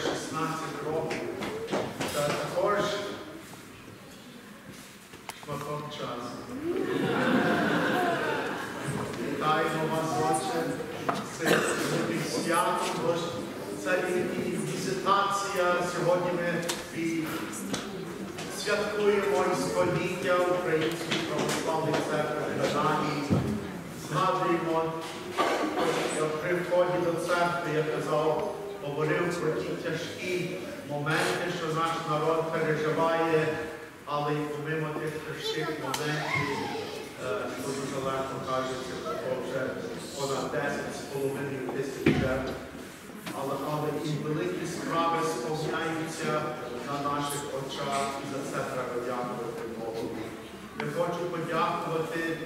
16 років. Та також шматок часу. Вітаємо вас, отче, свят, свято. Це і візитація. Сьогодні ми і святкуємо і століття Української православної церкви в Данії. Згадуємо при вході до церкви, я казав говорив про ті тяжкі моменти, що наш народ переживає, але й помимо тих тяжких моментів, е, що дуже легко кажеться, вже понад 10 з половиною тисяч жертв. Але, але і великі справи сповняються на наших очах, і за це треба дякувати Богу. Я хочу подякувати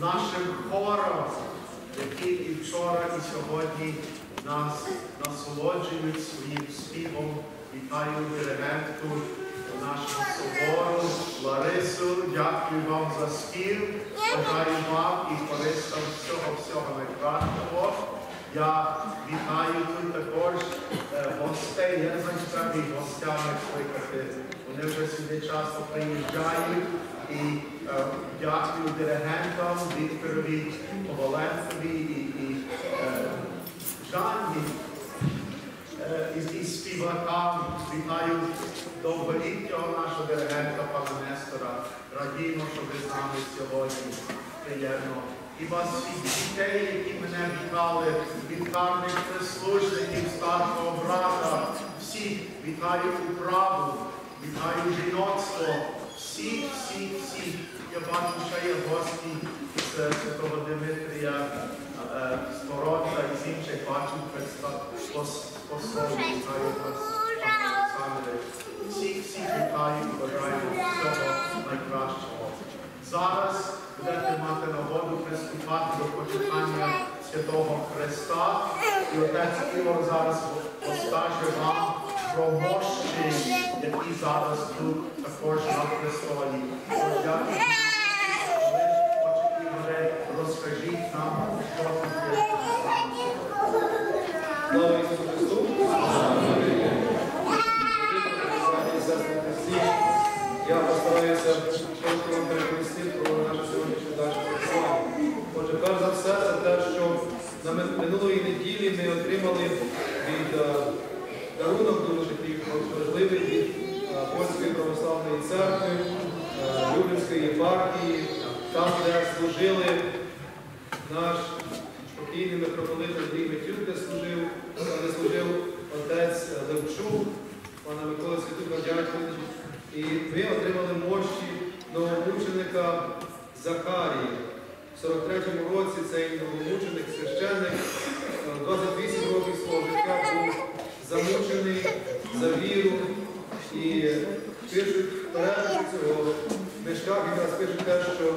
нашим хорам, які і вчора, і сьогодні нас насолоджують своїм співом. Вітаю диригентку нашого собору Ларису. Дякую вам за спів. Бажаю вам і користам всього всього найкращого. Я вітаю тут також е, гостей. Я не знаю, що треба їх гостями кликати. Вони вже сюди часто приїжджають. І е, дякую диригентам Вікторові Коваленкові і, і е, Жанні. Е, і, і співакам вітаю довголіттього нашого диригента пана Нестора. Радіємо, що ви з нами сьогодні. Приємно. І вас всіх дітей, які мене вітали, від карних прислужників, старшого брата, всіх вітаю управу, вітаю жіноцтво, всіх, всіх, всіх. Я бачу, що є гості Святого Димитрія, е, з Торотта і бачу посолів. Вітаю вас, пане Олександре. Всіх, всіх вітаю і всього найкращого. Зараз будете мати нагоду приступати до почитання Святого Христа. І отець Ігор зараз розкаже вам про мощі, які зараз тут також на престолі. Дякую. Розкажіть нам, що. Ісусу Христу! Я постараюся трошки вам переповісти про нашу сьогоднішню дачу працювання. Отже, перш за все, це те, що на минулої неділі ми отримали від е, дарунок дуже такий важливий від е, Польської православної церкви, е, Люблінської єпархії, там, де служили наш покійний митрополит Андрій Митюк, служив, де служив отець Левчук, пана Микола Святука дякую. І ми отримали мощі новомученика Захарії. В 43-му році цей новомученик, священник, е, 28 років свого життя був замучений за віру. І пишуть переписі цього мешках якраз пишуть те, що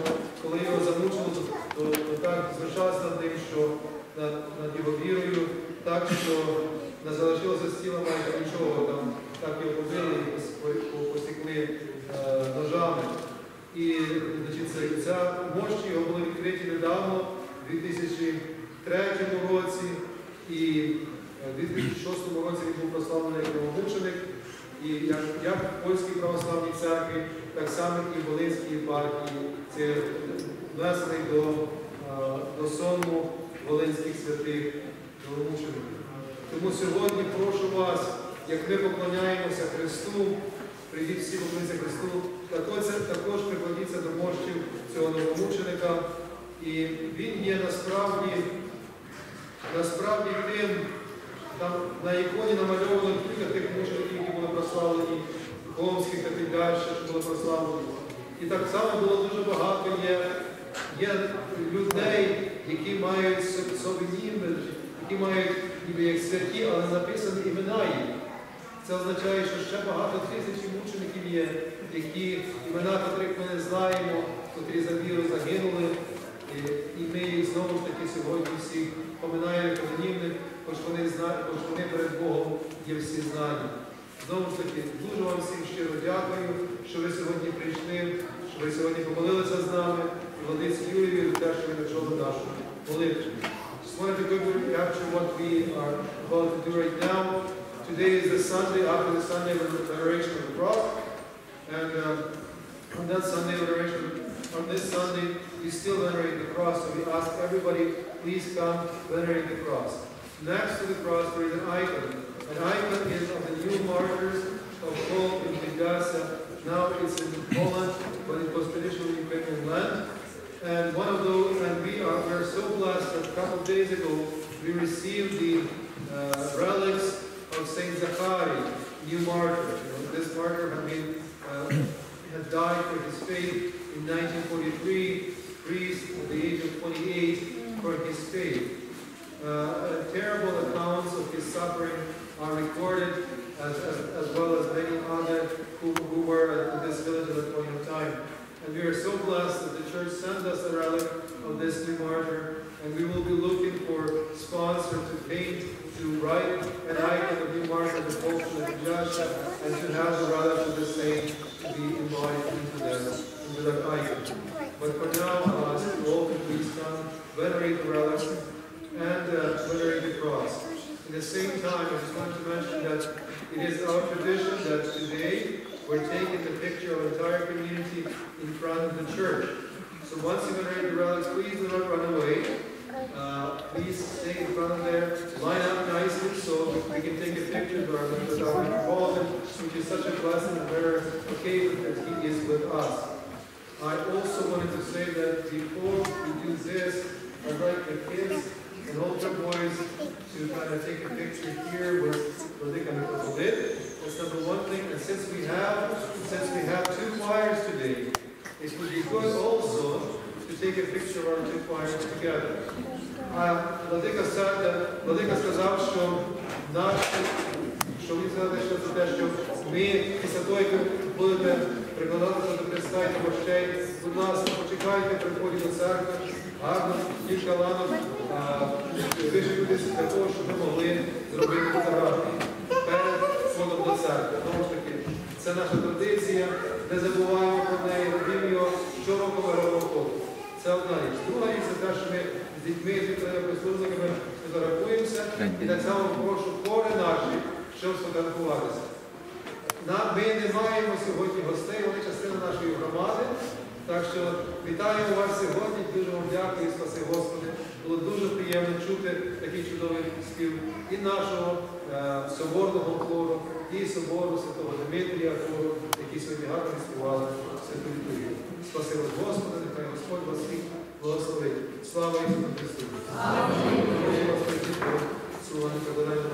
над, його вірою, так що не залишилося з тіла майже нічого, там так його побили посікли е, ножами. І значить, ця мощі його були відкриті недавно, у 2003 році, і е, в 2006 році він був прославлений як новомученик. І як, як в Польській православній церкві, так само і в Волинській єпархії. Це внесений до, е, до сонму Волинських святих новомучеників. Тому сьогодні прошу вас, як ми поклоняємося Христу, прийдіть всі поклоніться Христу, також, також прикладіться до мощів цього новомученика. І він є насправді, насправді тим, на іконі намальовано кілька тих мучеників, які були прославлені, Холмських і так далі, що були прославлені. І так само було дуже багато є, є людей, які мають собі які мають ніби як святі, але написані імена їх. Це означає, що ще багато тисяч мучеників є, які імена, котрих ми не знаємо, котрі за віру загинули. І, ми їх знову ж таки сьогодні всіх поминаємо канонівних, хоч вони знають, хоч вони перед Богом є всі знані. Знову ж таки, дуже вам всім щиро дякую, що ви сьогодні прийшли, що ви сьогодні помолилися з нами, Владиці Юрію, за те, що ви почали нашу молитву. Just wanted to go capture what we are about to do right now. Today is the Sunday after the Sunday of the veneration of the cross. And uh, on that Sunday of veneration, on this Sunday, we still venerate the cross. So we ask everybody, please come venerate the cross. Next to the cross, there is an icon, An icon is of the new martyrs of Paul in Vigasa. Now it's in Poland, but it was traditionally Ukrainian land. And one of those, and we are, we are so blessed that a couple of days ago, we received the uh, relics of Saint Zachary, new martyr. You know, this martyr had been, uh, had died for his faith in 1943, priest at the age of 28 for his faith. Uh, terrible accounts of his suffering are recorded, as, as, as well as many other who, who were at this village at that point in time. And we are so blessed that the church sent us a relic of this new martyr, and we will be looking for sponsors to paint, to write an icon of new martyr, the Pope and judge, and to have the relic of the saint to be embodied into that, into that icon. But for now, uh, to all the please come, venerate the relic, and uh, venerate the cross. At the same time, I just want to mention that it is our tradition that today we're taking the picture of the entire community in front of the church. So once you venerate the relics, please do not run away. Uh, please stay in front of there, line up nicely so we can take a picture of our Metropolitan, which is such a blessing and rare occasion that he is with us. I also wanted to say that before we do this, I'd like the kids and older boys to kind of take a picture here with choirs together. А Владика сказав, що наш, що він що за те, що ми після того, як будете прикладатися до Христа і до гощей, будь ласка, почекайте при вході до церкви, гарно, кілька ланок, вишикутися для того, щоб ми могли зробити фотографії перед входом до церкви. Тому ж таки, це наша традиція, не забуваємо про неї, робимо його щороку ми входу. Це одна річ. Друга річ це те, що ми з дітьми, з прислужниками фотографуємося і так само прошу хори наші, щоб сфотографуватися. Ми не маємо сьогодні гостей, вони частина нашої громади. Так що вітаємо вас сьогодні, дуже вам дякую, спаси Господи. Було дуже приємно чути такий чудовий спів і нашого е, соборного хору, і собору Святого Дмитрія хору, які сьогодні гарно співали святу літургію. Спасибо Господа, нехай Господь вас всіх благословить. Слава Ісусу Христу! Слава Ісусу Христу! Слава Ісусу Николаєва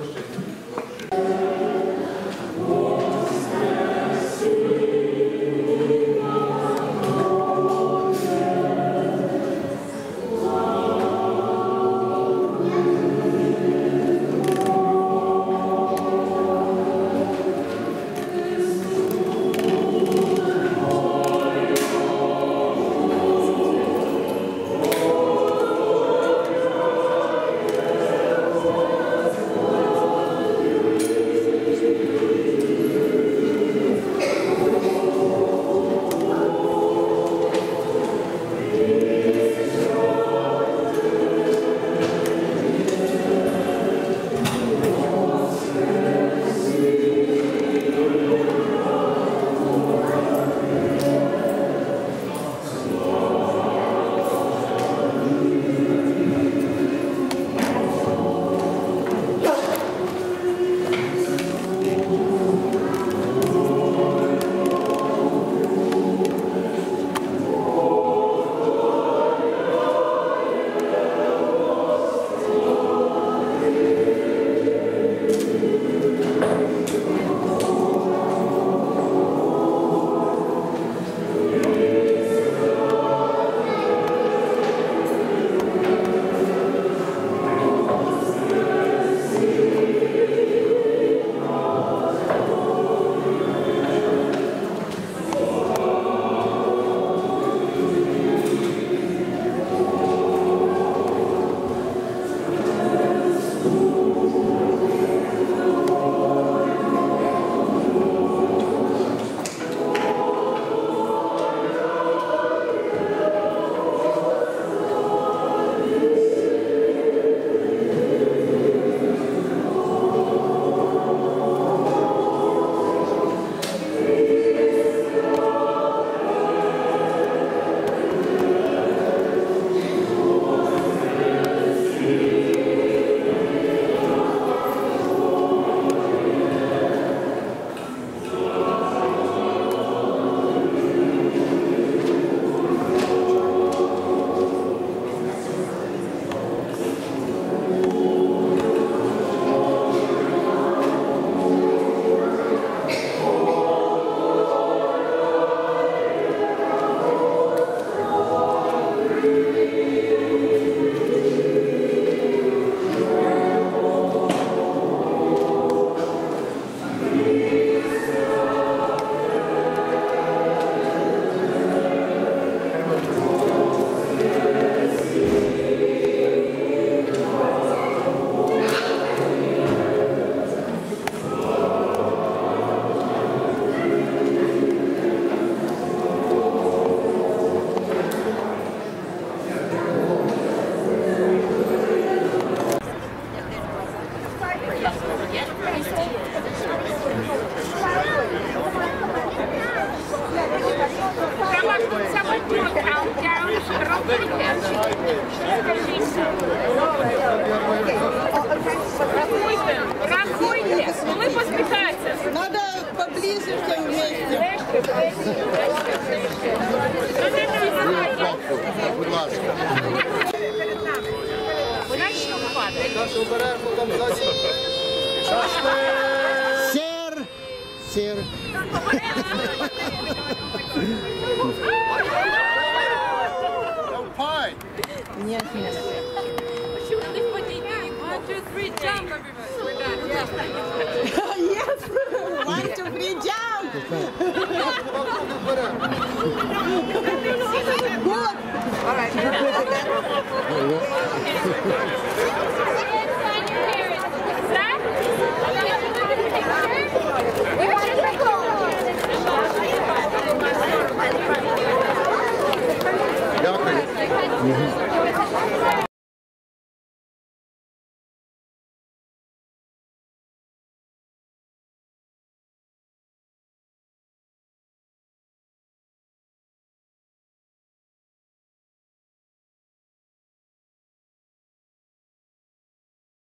обережно там ззаді. Сер! Сер. Нет, нет. One, two, three, jump, everybody. We're done. Yes! One, two, three, jump! Good! All right.